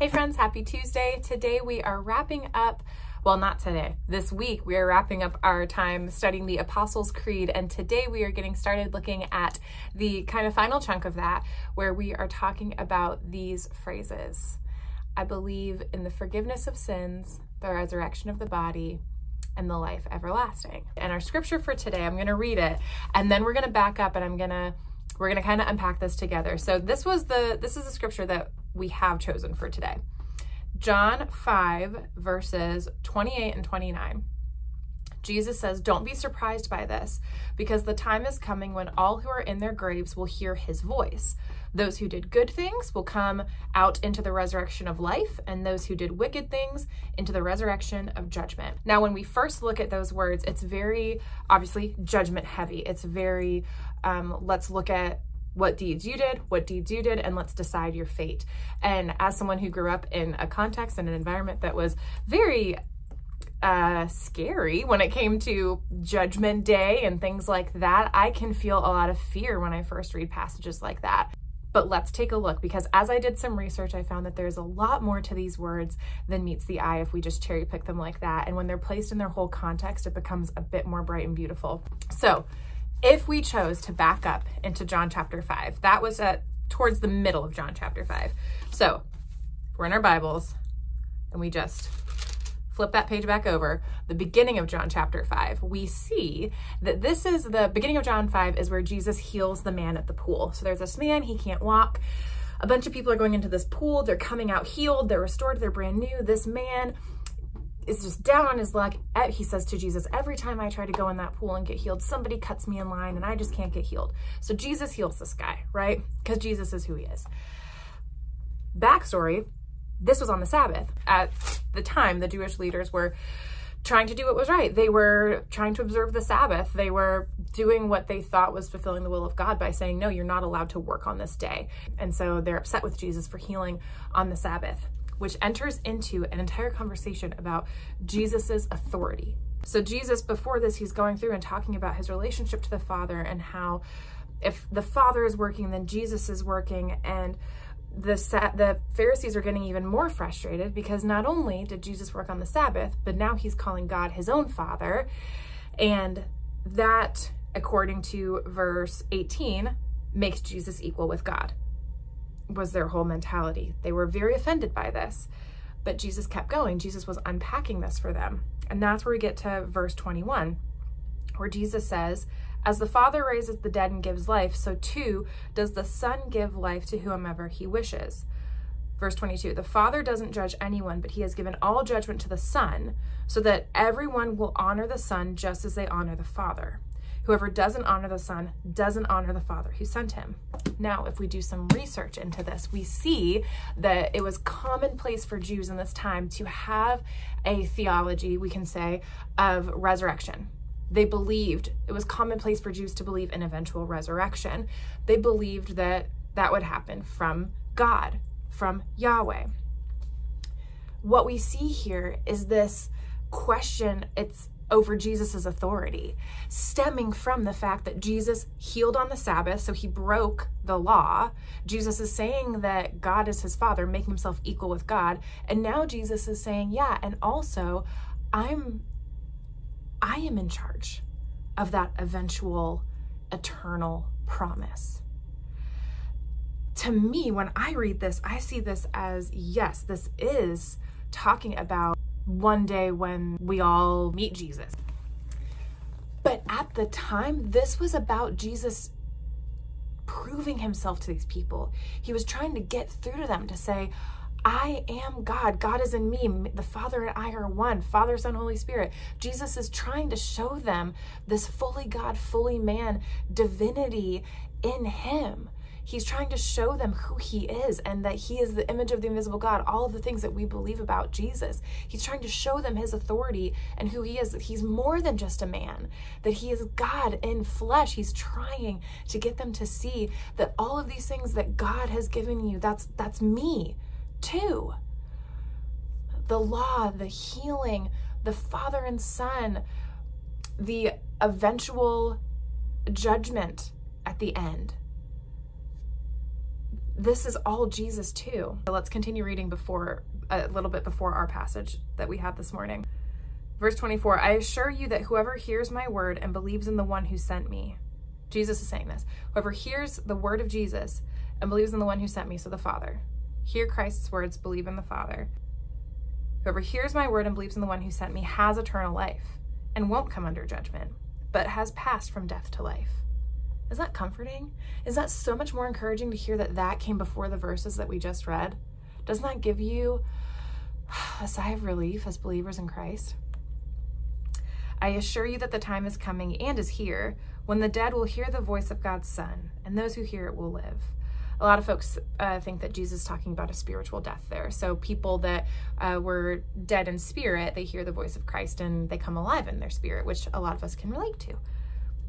Hey friends, happy Tuesday. Today we are wrapping up, well, not today, this week we are wrapping up our time studying the Apostles' Creed. And today we are getting started looking at the kind of final chunk of that where we are talking about these phrases. I believe in the forgiveness of sins, the resurrection of the body, and the life everlasting. And our scripture for today, I'm going to read it and then we're going to back up and I'm going to we're going to kind of unpack this together. So this was the this is the scripture that we have chosen for today. John 5 verses 28 and 29. Jesus says, Don't be surprised by this, because the time is coming when all who are in their graves will hear his voice. Those who did good things will come out into the resurrection of life, and those who did wicked things into the resurrection of judgment. Now, when we first look at those words, it's very obviously judgment heavy. It's very, um, let's look at what deeds you did, what deeds you did, and let's decide your fate. And as someone who grew up in a context and an environment that was very uh, scary when it came to Judgment Day and things like that, I can feel a lot of fear when I first read passages like that. But let's take a look because as I did some research, I found that there's a lot more to these words than meets the eye if we just cherry pick them like that. And when they're placed in their whole context, it becomes a bit more bright and beautiful. So, if we chose to back up into John chapter 5, that was at towards the middle of John chapter 5. So, we're in our Bibles and we just flip that page back over, the beginning of John chapter 5, we see that this is the beginning of John 5 is where Jesus heals the man at the pool. So there's this man, he can't walk. A bunch of people are going into this pool. They're coming out healed. They're restored. They're brand new. This man is just down on his luck. He says to Jesus, every time I try to go in that pool and get healed, somebody cuts me in line and I just can't get healed. So Jesus heals this guy, right? Because Jesus is who he is. Backstory, this was on the Sabbath. At the time, the Jewish leaders were trying to do what was right. They were trying to observe the Sabbath. They were doing what they thought was fulfilling the will of God by saying, no, you're not allowed to work on this day. And so they're upset with Jesus for healing on the Sabbath which enters into an entire conversation about Jesus's authority. So Jesus, before this, he's going through and talking about his relationship to the Father and how if the Father is working, then Jesus is working. And the the Pharisees are getting even more frustrated because not only did Jesus work on the Sabbath, but now he's calling God his own Father. And that, according to verse 18, makes Jesus equal with God was their whole mentality. They were very offended by this, but Jesus kept going. Jesus was unpacking this for them. And that's where we get to verse 21, where Jesus says, As the Father raises the dead and gives life, so too does the Son give life to whomever he wishes. Verse 22 The Father doesn't judge anyone, but he has given all judgment to the Son, so that everyone will honor the Son just as they honor the Father. Whoever doesn't honor the Son doesn't honor the Father who sent him. Now, if we do some research into this, we see that it was commonplace for Jews in this time to have a theology, we can say, of resurrection. They believed, it was commonplace for Jews to believe in eventual resurrection. They believed that that would happen from God, from Yahweh. What we see here is this question, it's over Jesus's authority, stemming from the fact that Jesus healed on the Sabbath, so he broke the law. Jesus is saying that God is his father, making himself equal with God. And now Jesus is saying, yeah, and also I'm I am in charge of that eventual eternal promise. To me, when I read this, I see this as yes, this is talking about one day when we all meet Jesus. But at the time, this was about Jesus proving himself to these people. He was trying to get through to them to say, I am God. God is in me. The Father and I are one. Father, Son, Holy Spirit. Jesus is trying to show them this fully God, fully man divinity in him. He's trying to show them who he is and that he is the image of the invisible God, all of the things that we believe about Jesus. He's trying to show them his authority and who he is, that he's more than just a man, that he is God in flesh. He's trying to get them to see that all of these things that God has given you, that's that's me too. The law, the healing, the Father and Son, the eventual judgment at the end this is all Jesus too. So let's continue reading before a little bit before our passage that we have this morning. Verse 24 I assure you that whoever hears my word and believes in the one who sent me, Jesus is saying this, whoever hears the word of Jesus and believes in the one who sent me, so the Father, hear Christ's words, believe in the Father. Whoever hears my word and believes in the one who sent me has eternal life and won't come under judgment, but has passed from death to life. Is that comforting? Is that so much more encouraging to hear that that came before the verses that we just read? Doesn't that give you a sigh of relief as believers in Christ? I assure you that the time is coming and is here when the dead will hear the voice of God's Son, and those who hear it will live. A lot of folks uh, think that Jesus is talking about a spiritual death there. So people that uh, were dead in spirit, they hear the voice of Christ and they come alive in their spirit, which a lot of us can relate to.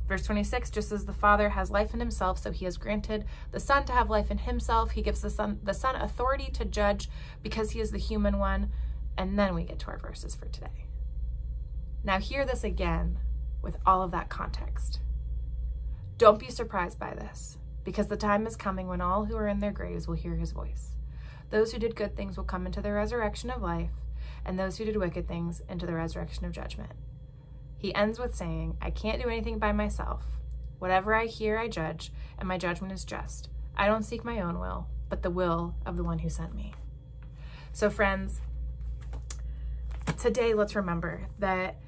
Verse 26 just as the Father has life in himself, so he has granted the Son to have life in himself. He gives the Son the Son authority to judge because he is the human one. And then we get to our verses for today. Now, hear this again with all of that context. Don't be surprised by this, because the time is coming when all who are in their graves will hear his voice. Those who did good things will come into the resurrection of life, and those who did wicked things into the resurrection of judgment. He ends with saying, I can't do anything by myself. Whatever I hear, I judge, and my judgment is just. I don't seek my own will, but the will of the one who sent me. So, friends, today let's remember that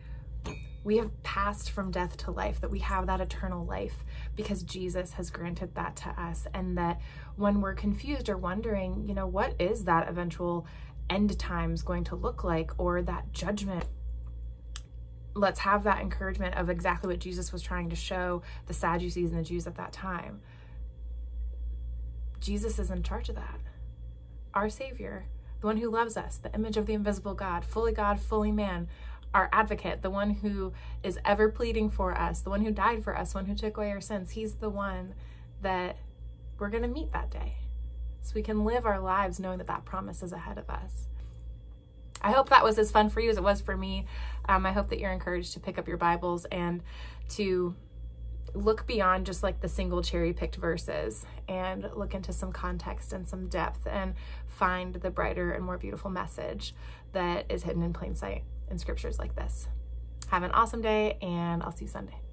we have passed from death to life, that we have that eternal life because Jesus has granted that to us. And that when we're confused or wondering, you know, what is that eventual end times going to look like or that judgment? Let's have that encouragement of exactly what Jesus was trying to show the Sadducees and the Jews at that time. Jesus is in charge of that. Our Savior, the one who loves us, the image of the invisible God, fully God, fully man, our advocate, the one who is ever pleading for us, the one who died for us, one who took away our sins. He's the one that we're going to meet that day. So we can live our lives knowing that that promise is ahead of us. I hope that was as fun for you as it was for me. Um, I hope that you're encouraged to pick up your Bibles and to look beyond just like the single cherry picked verses and look into some context and some depth and find the brighter and more beautiful message that is hidden in plain sight in scriptures like this. Have an awesome day, and I'll see you Sunday.